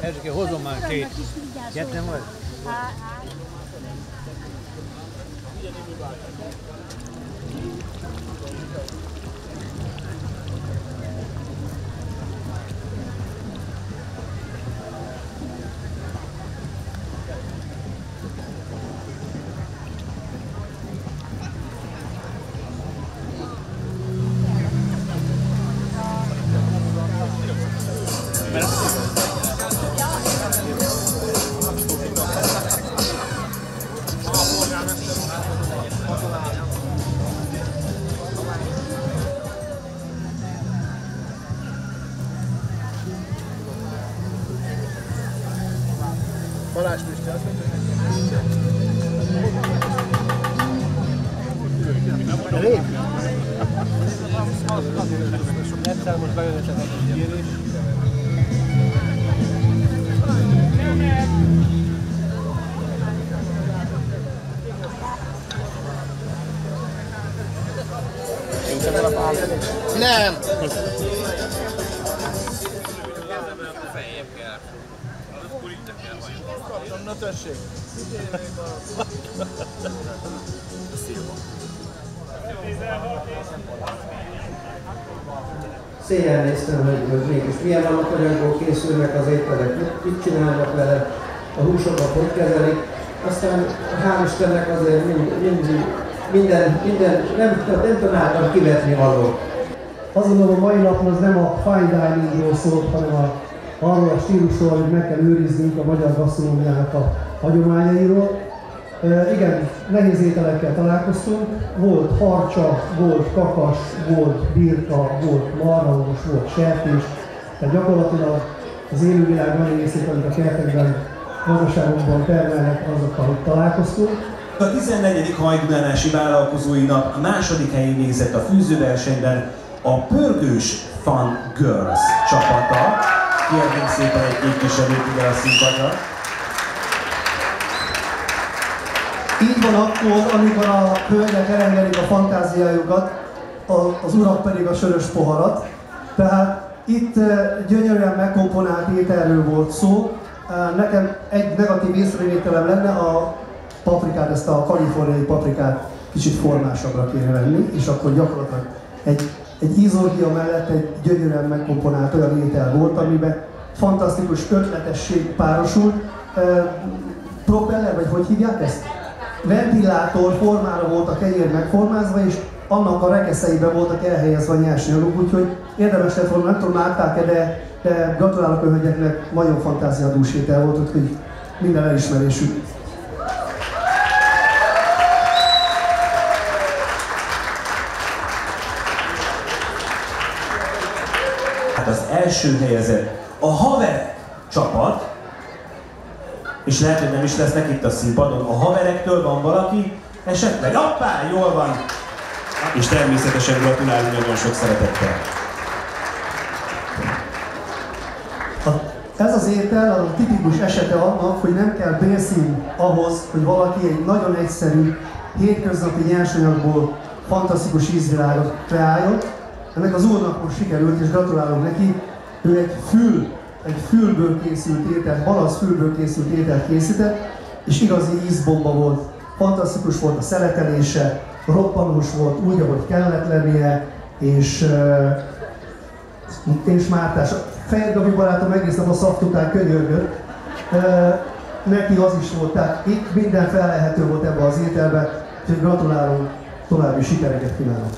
Erzsike hozom két. Kettem vagy? Merci. Balázs Pisti, azt mondja, Elég? Egyszer most bejöttek a kérés. Nem! Na tessék! Széjjel néztem, hogy, mégis milyen alapanyagból készülnek az ételek, mit, csinálnak vele, a húsokat hogy kezelik. Aztán hál' Istennek azért mind, mind, minden, minden nem, nem találtam kivetni valót. Azt a mai napon az nem a fine diningról szólt, hanem a, arról a stílusról, hogy meg kell őriznünk a magyar gasztronómiának a hagyományairól. E, igen, nehéz ételekkel találkoztunk. Volt harcsa, volt kakas, volt birka, volt marhahús, volt sertés. Tehát gyakorlatilag az élővilág nagy részét, amit a kertekben, gazdaságokban termelnek, azokkal, hogy találkoztunk. A 14. hajdunánási vállalkozói nap a második helyén végzett a fűzőversenyben a Pörgős Fun Girls csapata. Kérnénk szépen egy képviselőt ide a színpadra. Így van akkor, amikor a hölgyek elengedik a fantáziájukat, az urak pedig a sörös poharat. Tehát itt eh, gyönyörűen megkomponált ételről volt szó. Eh, Nekem egy negatív észrevételem lenne, a paprikát, ezt a kaliforniai paprikát kicsit formásabbra kéne venni, és akkor gyakorlatilag egy, egy ízorgia mellett egy gyönyörűen megkomponált olyan étel volt, amiben fantasztikus ötletesség párosult. Eh, Propeller, vagy hogy hívják ezt? ventilátor formára volt a kenyér megformázva, és annak a rekeszeibe voltak elhelyezve a nyersanyagok, úgyhogy érdemes lett volna, nem tudom, látták-e, de, de gratulálok a hölgyeknek, nagyon fantáziadús étel volt, úgyhogy minden elismerésük. Hát az első helyezett a Haverek csapat, és lehet, hogy nem is lesznek itt a színpadon. A haverektől van valaki, esetleg, appá, jól van. És természetesen gratulálunk nagyon sok szeretettel. Ez az étel a tipikus esete annak, hogy nem kell bélszín ahhoz, hogy valaki egy nagyon egyszerű, hétköznapi nyersanyagból fantasztikus ízvilágot kreáljon. Ennek az úrnak most sikerült, és gratulálok neki. Ő egy fül, egy fülből készült ételt, balasz fülből készült ételt készített, és igazi ízbomba volt. Fantasztikus volt a szeletelése, roppanós volt úgy, ahogy kellett lennie, és eh, és Mártás. Fejed Gabi barátom egész nap a szaft után könyörgött. E, neki az is volt, tehát itt minden felelhető volt ebbe az ételbe, úgyhogy gratulálunk, további sikereket kívánok.